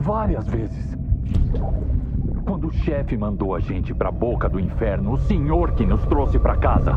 Várias vezes. Quando o chefe mandou a gente pra boca do inferno, o senhor que nos trouxe pra casa.